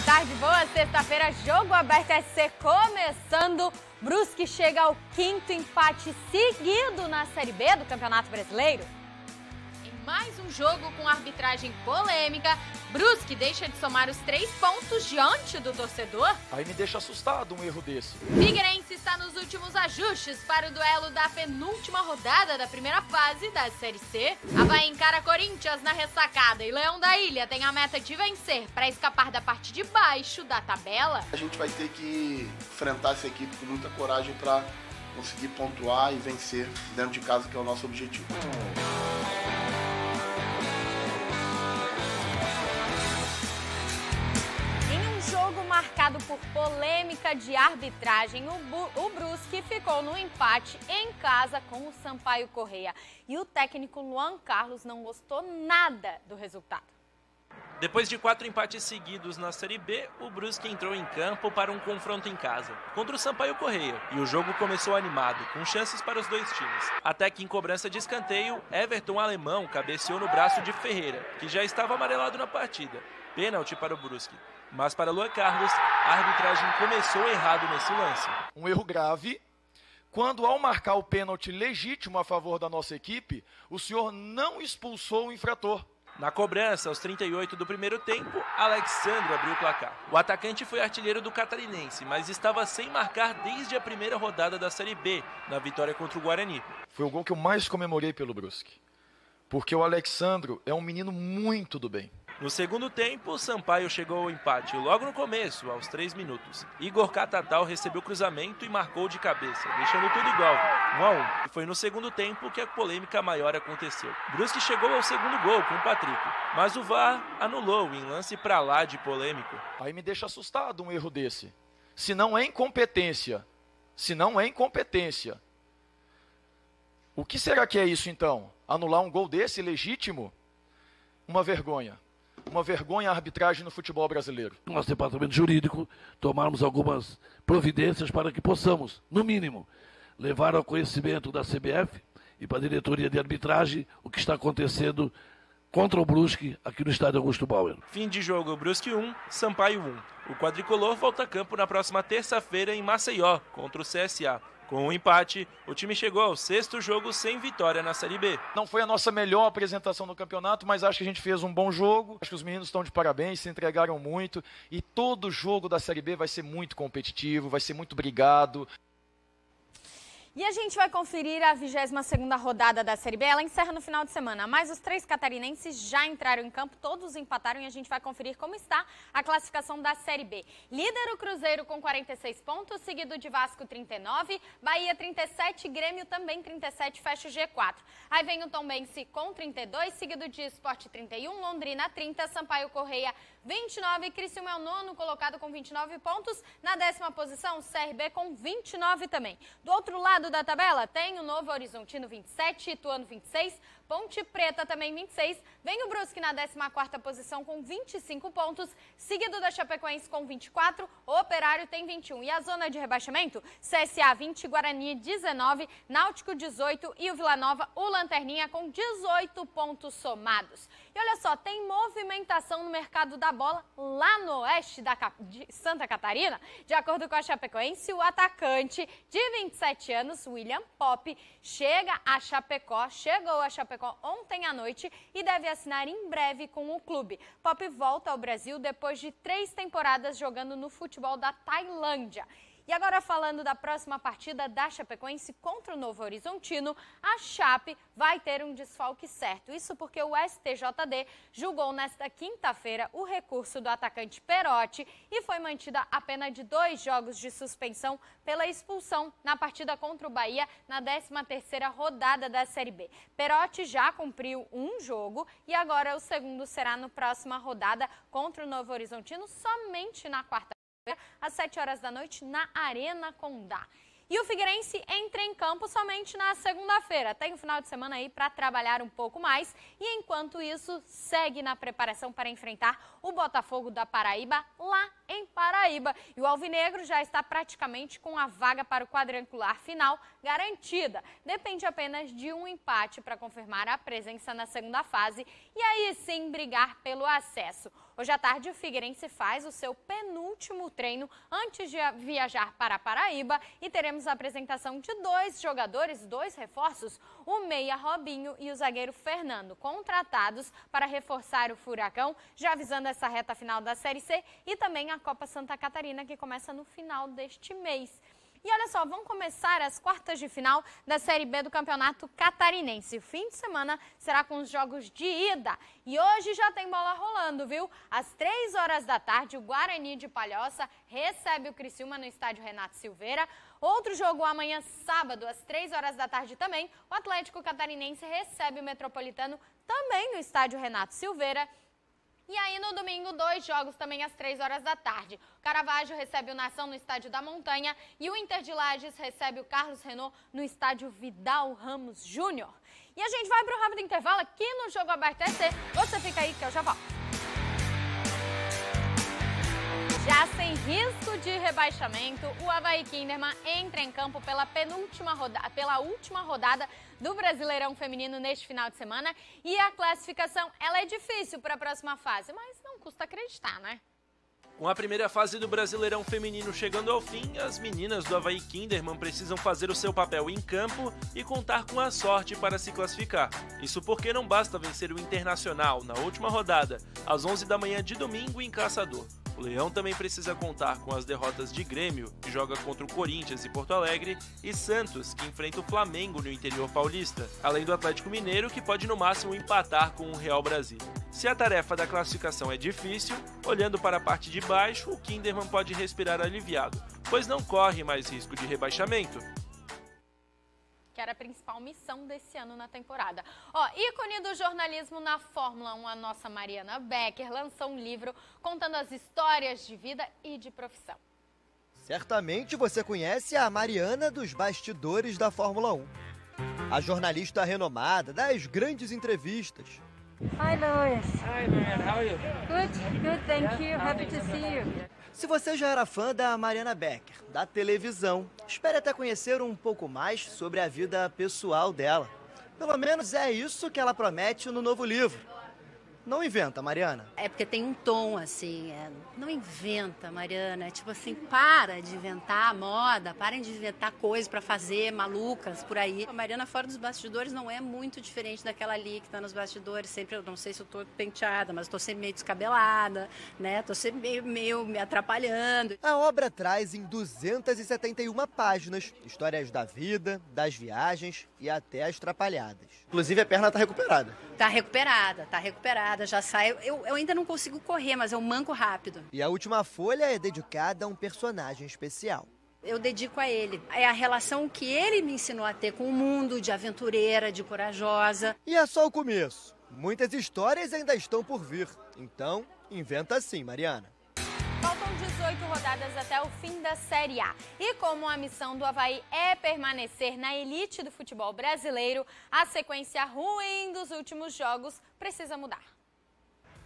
Boa tarde, boa sexta-feira, jogo aberto SC começando. Brusque chega ao quinto empate seguido na Série B do Campeonato Brasileiro mais um jogo com arbitragem polêmica. Brusque deixa de somar os três pontos diante do torcedor. Aí me deixa assustado um erro desse. Figueirense está nos últimos ajustes para o duelo da penúltima rodada da primeira fase da Série C. Havaí encara Corinthians na ressacada e Leão da Ilha tem a meta de vencer para escapar da parte de baixo da tabela. A gente vai ter que enfrentar essa equipe com muita coragem para conseguir pontuar e vencer dentro de casa, que é o nosso objetivo. Por polêmica de arbitragem, o, o Brusque ficou no empate em casa com o Sampaio Correia. E o técnico Luan Carlos não gostou nada do resultado. Depois de quatro empates seguidos na Série B, o Brusque entrou em campo para um confronto em casa, contra o Sampaio Correia, e o jogo começou animado, com chances para os dois times. Até que em cobrança de escanteio, Everton Alemão cabeceou no braço de Ferreira, que já estava amarelado na partida. Pênalti para o Brusque. Mas para Luan Carlos, a arbitragem começou errado nesse lance. Um erro grave. Quando, ao marcar o pênalti legítimo a favor da nossa equipe, o senhor não expulsou o infrator. Na cobrança, aos 38 do primeiro tempo, Alexandre abriu o placar. O atacante foi artilheiro do catarinense, mas estava sem marcar desde a primeira rodada da Série B, na vitória contra o Guarani. Foi o gol que eu mais comemorei pelo Brusque. Porque o Alexandro é um menino muito do bem. No segundo tempo, Sampaio chegou ao empate logo no começo, aos 3 minutos. Igor Catatal recebeu o cruzamento e marcou de cabeça, deixando tudo igual, 1 a 1. E foi no segundo tempo que a polêmica maior aconteceu. Brusque chegou ao segundo gol com o Patrick, mas o VAR anulou em lance para lá de polêmico. Aí me deixa assustado um erro desse. Se não é incompetência, se não é incompetência, o que será que é isso então? Anular um gol desse legítimo? Uma vergonha uma vergonha a arbitragem no futebol brasileiro. Nosso departamento jurídico tomarmos algumas providências para que possamos, no mínimo, levar ao conhecimento da CBF e para a diretoria de arbitragem o que está acontecendo contra o Brusque aqui no estádio Augusto Bauer. Fim de jogo Brusque 1, Sampaio 1. O quadricolor volta a campo na próxima terça-feira em Maceió contra o CSA. Com o um empate, o time chegou ao sexto jogo sem vitória na Série B. Não foi a nossa melhor apresentação no campeonato, mas acho que a gente fez um bom jogo. Acho que os meninos estão de parabéns, se entregaram muito. E todo jogo da Série B vai ser muito competitivo, vai ser muito brigado. E a gente vai conferir a 22ª rodada da Série B. Ela encerra no final de semana, mas os três catarinenses já entraram em campo, todos empataram e a gente vai conferir como está a classificação da Série B. Líder o Cruzeiro com 46 pontos, seguido de Vasco 39, Bahia 37, Grêmio também 37, fecha o G4. Aí vem o Tombense com 32, seguido de Esporte 31, Londrina 30, Sampaio Correia 29, Criciúma é o nono colocado com 29 pontos, na décima posição CRB com 29 também. Do outro lado da tabela tem o Novo Horizontino 27, Ituano 26, Ponte Preta também 26. Vem o Brusque na 14ª posição com 25 pontos, seguido da Chapecoense com 24, o Operário tem 21. E a zona de rebaixamento, CSA 20, Guarani 19, Náutico 18 e o Vila Nova, o Lanterninha com 18 pontos somados. E olha só, tem movimentação no mercado da bola lá no oeste da, de Santa Catarina. De acordo com a Chapecoense, o atacante de 27 anos, William Pop, chega a Chapecó, chegou a Chapecó ontem à noite e deve assinar em breve com o clube. Pop volta ao Brasil depois de três temporadas jogando no futebol da Tailândia. E agora falando da próxima partida da Chapecoense contra o Novo Horizontino, a Chape vai ter um desfalque certo. Isso porque o STJD julgou nesta quinta-feira o recurso do atacante Perotti e foi mantida a pena de dois jogos de suspensão pela expulsão na partida contra o Bahia na 13ª rodada da Série B. Perotti já cumpriu um jogo e agora o segundo será na próxima rodada contra o Novo Horizontino somente na quarta às 7 horas da noite na Arena Condá. E o Figueirense entra em campo somente na segunda-feira. Tem o final de semana aí para trabalhar um pouco mais. E enquanto isso, segue na preparação para enfrentar o Botafogo da Paraíba lá em Paraíba. E o Alvinegro já está praticamente com a vaga para o quadrangular final garantida. Depende apenas de um empate para confirmar a presença na segunda fase e aí sim brigar pelo acesso. Hoje à tarde, o Figueirense faz o seu penúltimo treino antes de viajar para Paraíba e teremos a apresentação de dois jogadores, dois reforços, o meia Robinho e o zagueiro Fernando, contratados para reforçar o Furacão, já avisando essa reta final da Série C e também a Copa Santa Catarina, que começa no final deste mês. E olha só, vão começar as quartas de final da Série B do Campeonato Catarinense. O fim de semana será com os jogos de ida. E hoje já tem bola rolando, viu? Às três horas da tarde, o Guarani de Palhoça recebe o Criciúma no estádio Renato Silveira. Outro jogo amanhã, sábado, às três horas da tarde também. O Atlético Catarinense recebe o Metropolitano também no estádio Renato Silveira. E aí, no domingo, dois jogos também às três horas da tarde. O Caravaggio recebe o Nação no Estádio da Montanha e o Inter de Lages recebe o Carlos Renault no Estádio Vidal Ramos Júnior. E a gente vai para o rápido intervalo aqui no Jogo Aberto EC. Você fica aí que eu já volto. Já sem risco de rebaixamento, o Havaí Kinderman entra em campo pela penúltima rodada, pela última rodada do Brasileirão Feminino neste final de semana. E a classificação ela é difícil para a próxima fase, mas não custa acreditar, né? Com a primeira fase do Brasileirão Feminino chegando ao fim, as meninas do Havaí Kinderman precisam fazer o seu papel em campo e contar com a sorte para se classificar. Isso porque não basta vencer o Internacional na última rodada, às 11 da manhã de domingo em Caçador. O Leão também precisa contar com as derrotas de Grêmio, que joga contra o Corinthians e Porto Alegre, e Santos, que enfrenta o Flamengo no interior paulista, além do Atlético Mineiro, que pode no máximo empatar com o Real Brasil. Se a tarefa da classificação é difícil, olhando para a parte de baixo, o Kinderman pode respirar aliviado, pois não corre mais risco de rebaixamento que era a principal missão desse ano na temporada. Ó, ícone do jornalismo na Fórmula 1, a nossa Mariana Becker lançou um livro contando as histórias de vida e de profissão. Certamente você conhece a Mariana dos bastidores da Fórmula 1. A jornalista renomada das grandes entrevistas. Hi, Louis. Hi, Mariana. How are you? Good, good, thank you. Happy to see you. Se você já era fã da Mariana Becker, da televisão, espere até conhecer um pouco mais sobre a vida pessoal dela. Pelo menos é isso que ela promete no novo livro. Não inventa, Mariana. É porque tem um tom assim, é, não inventa, Mariana. É tipo assim, para de inventar moda, parem de inventar coisas para fazer malucas por aí. A Mariana fora dos bastidores não é muito diferente daquela ali que tá nos bastidores. Sempre, eu não sei se eu tô penteada, mas estou sempre meio descabelada, né? Tô sempre meio, meio me atrapalhando. A obra traz em 271 páginas histórias da vida, das viagens e até as trapalhadas. Inclusive a perna tá recuperada. Tá recuperada, tá recuperada, já sai. Eu, eu ainda não consigo correr, mas eu manco rápido. E a última folha é dedicada a um personagem especial. Eu dedico a ele. É a relação que ele me ensinou a ter com o mundo, de aventureira, de corajosa. E é só o começo. Muitas histórias ainda estão por vir. Então, inventa assim, Mariana. Faltam 18 rodadas até o fim da Série A. E como a missão do Havaí é permanecer na elite do futebol brasileiro, a sequência ruim dos últimos jogos precisa mudar.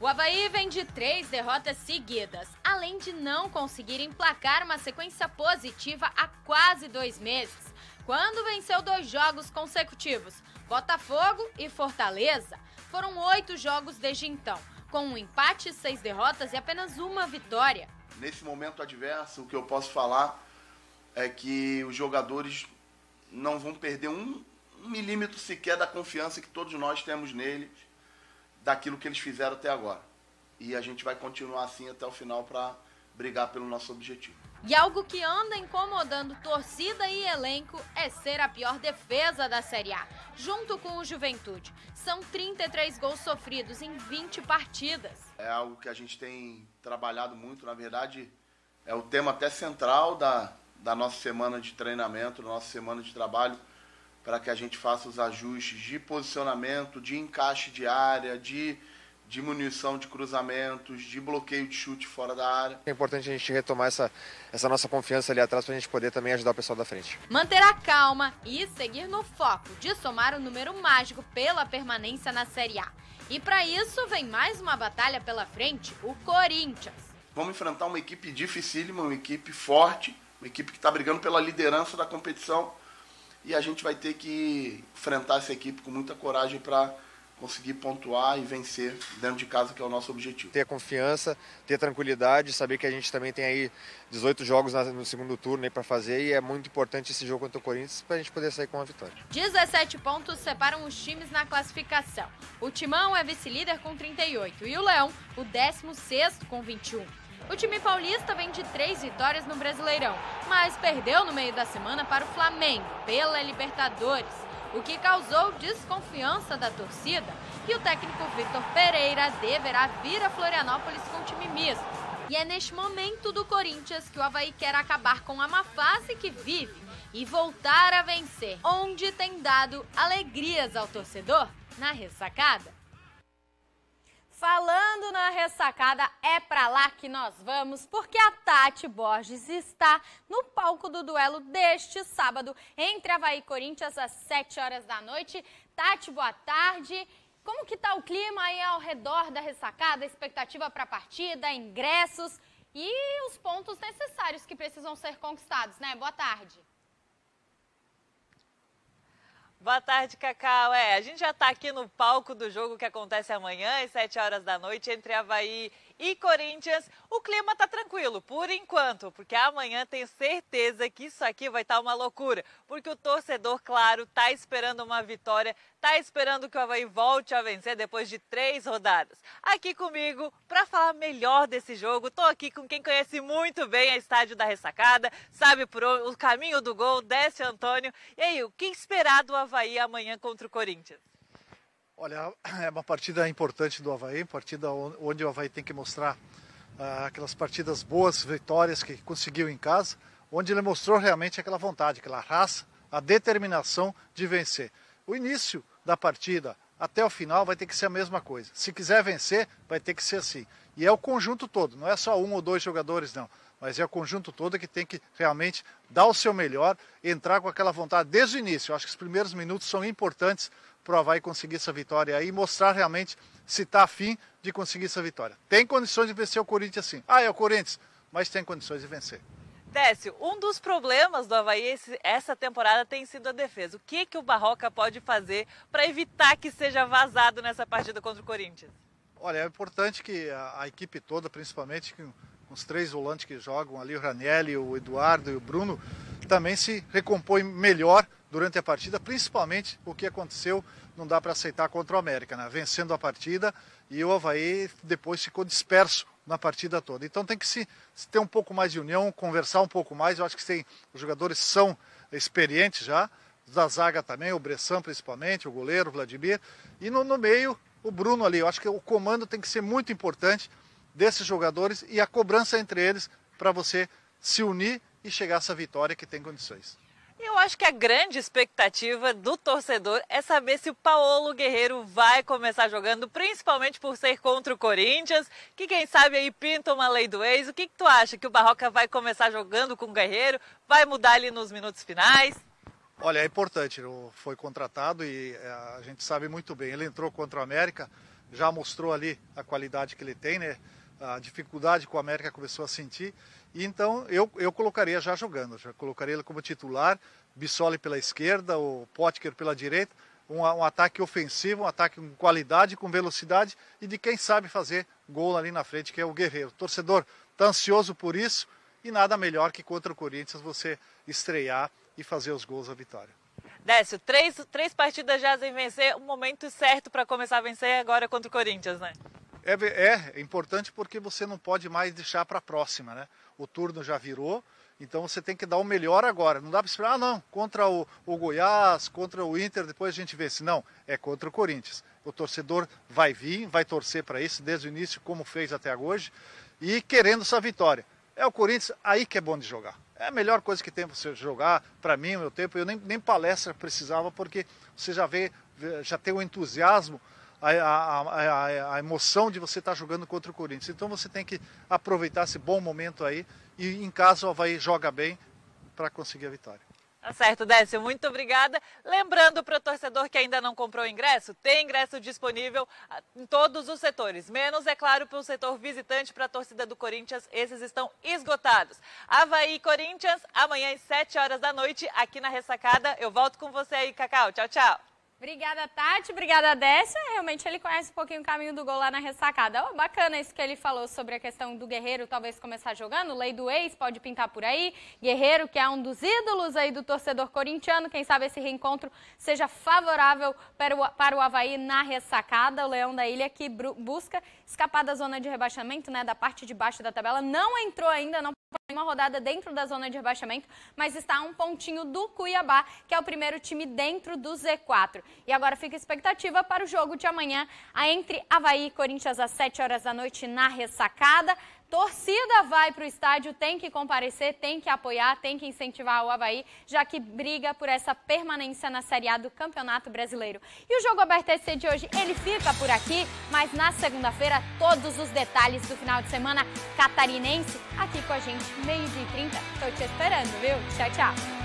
O Havaí vem de três derrotas seguidas, além de não conseguir emplacar uma sequência positiva há quase dois meses, quando venceu dois jogos consecutivos, Botafogo e Fortaleza. Foram oito jogos desde então com um empate, seis derrotas e apenas uma vitória. Nesse momento adverso, o que eu posso falar é que os jogadores não vão perder um, um milímetro sequer da confiança que todos nós temos neles, daquilo que eles fizeram até agora. E a gente vai continuar assim até o final para brigar pelo nosso objetivo. E algo que anda incomodando torcida e elenco é ser a pior defesa da Série A, junto com o Juventude. São 33 gols sofridos em 20 partidas. É algo que a gente tem trabalhado muito, na verdade, é o tema até central da, da nossa semana de treinamento, da nossa semana de trabalho, para que a gente faça os ajustes de posicionamento, de encaixe de área, de diminuição de cruzamentos, de bloqueio de chute fora da área. É importante a gente retomar essa, essa nossa confiança ali atrás para a gente poder também ajudar o pessoal da frente. Manter a calma e seguir no foco de somar o número mágico pela permanência na Série A. E para isso vem mais uma batalha pela frente, o Corinthians. Vamos enfrentar uma equipe dificílima, uma equipe forte, uma equipe que está brigando pela liderança da competição e a gente vai ter que enfrentar essa equipe com muita coragem para conseguir pontuar e vencer dentro de casa, que é o nosso objetivo. Ter confiança, ter tranquilidade, saber que a gente também tem aí 18 jogos no segundo turno para fazer e é muito importante esse jogo contra o Corinthians para a gente poder sair com uma vitória. 17 pontos separam os times na classificação. O Timão é vice-líder com 38 e o Leão, o 16º com 21. O time paulista vem de três vitórias no Brasileirão, mas perdeu no meio da semana para o Flamengo pela Libertadores o que causou desconfiança da torcida. E o técnico Vitor Pereira deverá vir a Florianópolis com time misto. E é neste momento do Corinthians que o Havaí quer acabar com a má fase que vive e voltar a vencer, onde tem dado alegrias ao torcedor na ressacada. Falando na ressacada, é para lá que nós vamos, porque a Tati Borges está no palco do duelo deste sábado entre Havaí e Corinthians às 7 horas da noite. Tati, boa tarde. Como que tá o clima aí ao redor da ressacada, expectativa para a partida, ingressos e os pontos necessários que precisam ser conquistados, né? Boa tarde. Boa tarde, Cacau. É, a gente já está aqui no palco do jogo que acontece amanhã, às 7 horas da noite, entre Havaí e Corinthians. O clima está tranquilo, por enquanto, porque amanhã tenho certeza que isso aqui vai estar tá uma loucura. Porque o torcedor, claro, está esperando uma vitória, está esperando que o Havaí volte a vencer depois de três rodadas. Aqui comigo, para falar melhor desse jogo, estou aqui com quem conhece muito bem a estádio da ressacada, sabe por onde, o caminho do gol, Décio Antônio. E aí, o que esperar do Havaí amanhã contra o Corinthians? Olha, é uma partida importante do Havaí, partida onde o Havaí tem que mostrar ah, aquelas partidas boas, vitórias que conseguiu em casa, onde ele mostrou realmente aquela vontade, aquela raça, a determinação de vencer. O início da partida até o final vai ter que ser a mesma coisa. Se quiser vencer, vai ter que ser assim. E é o conjunto todo, não é só um ou dois jogadores, não. Mas é o conjunto todo que tem que realmente dar o seu melhor, entrar com aquela vontade desde o início. Eu acho que os primeiros minutos são importantes para o Havaí conseguir essa vitória aí e mostrar realmente se está afim de conseguir essa vitória. Tem condições de vencer o Corinthians sim. Ah, é o Corinthians, mas tem condições de vencer. Décio, um dos problemas do Havaí essa temporada tem sido a defesa. O que, que o Barroca pode fazer para evitar que seja vazado nessa partida contra o Corinthians? Olha, é importante que a, a equipe toda, principalmente com os três volantes que jogam ali, o Ranelli, o Eduardo e o Bruno, também se recompõe melhor durante a partida, principalmente o que aconteceu, não dá para aceitar contra o América, né? vencendo a partida e o Havaí depois ficou disperso na partida toda. Então tem que se, se, ter um pouco mais de união, conversar um pouco mais. Eu acho que tem, os jogadores são experientes já, da zaga também, o Bressan principalmente, o goleiro, o Vladimir, e no, no meio o Bruno ali. Eu acho que o comando tem que ser muito importante desses jogadores e a cobrança entre eles para você se unir e chegar a essa vitória que tem condições. Eu acho que a grande expectativa do torcedor é saber se o Paulo Guerreiro vai começar jogando, principalmente por ser contra o Corinthians, que quem sabe aí pinta uma lei do ex. O que, que tu acha? Que o Barroca vai começar jogando com o Guerreiro? Vai mudar ali nos minutos finais? Olha, é importante, foi contratado e é, a gente sabe muito bem. Ele entrou contra o América, já mostrou ali a qualidade que ele tem, né? A dificuldade que o América começou a sentir e então eu, eu colocaria já jogando, já colocaria ele como titular, Bissoli pela esquerda, o Potker pela direita, um, um, ataque ofensivo, um ataque com qualidade, com velocidade e de quem sabe fazer gol ali na frente, que é o Guerreiro. O torcedor está ansioso por isso e nada melhor que contra o Corinthians você estrear e fazer os gols da vitória. Décio, três, três partidas já sem vencer, o momento certo para começar a vencer agora contra o Corinthians, né? É, é, é importante porque você não pode mais deixar para a próxima, né? O turno já virou, então você tem que dar o melhor agora. Não dá para esperar, ah, não, contra o, o, Goiás, contra o Inter, depois a gente vence. Não, é contra o Corinthians. O torcedor vai vir, vai torcer para isso desde o início, como fez até hoje, e querendo essa vitória. É o Corinthians aí que é bom de jogar. É a melhor coisa que tem para você jogar, para mim, o meu tempo. Eu nem, nem palestra precisava, porque você já vê, já tem o entusiasmo a, a, a, emoção de você estar tá jogando contra o Corinthians. Então você tem que aproveitar esse bom momento aí e em casa o Havaí joga bem para conseguir a vitória. Tá certo, Décio, muito obrigada. Lembrando para o torcedor que ainda não comprou ingresso, tem ingresso disponível em todos os setores, menos, é claro, para o setor visitante, para a torcida do Corinthians, esses estão esgotados. Havaí Corinthians, amanhã às 7 horas da noite, aqui na Ressacada. Eu volto com você aí, Cacau. Tchau, tchau. Obrigada, Tati. Obrigada, Décia. Realmente ele conhece um pouquinho o caminho do gol lá na ressacada. Oh, bacana isso que ele falou sobre a questão do Guerreiro talvez começar jogando. Lei do ex pode pintar por aí. Guerreiro, que é um dos ídolos aí do torcedor corintiano. Quem sabe esse reencontro seja favorável para o, para o Havaí na ressacada. O Leão da Ilha que busca escapar da zona de rebaixamento, né? Da parte de baixo da tabela. Não entrou ainda, não uma rodada dentro da zona de rebaixamento, mas está a um pontinho do Cuiabá, que é o primeiro time dentro do Z4. E agora fica a expectativa para o jogo de amanhã entre Havaí e Corinthians às 7 horas da noite na ressacada. Torcida vai para o estádio, tem que comparecer, tem que apoiar, tem que incentivar o Havaí, já que briga por essa permanência na Série A do Campeonato Brasileiro. E o Jogo Aberto SC de hoje, ele fica por aqui, mas na segunda-feira, todos os detalhes do final de semana catarinense aqui com a gente, meio-dia e 30. Estou te esperando, viu? Tchau, tchau.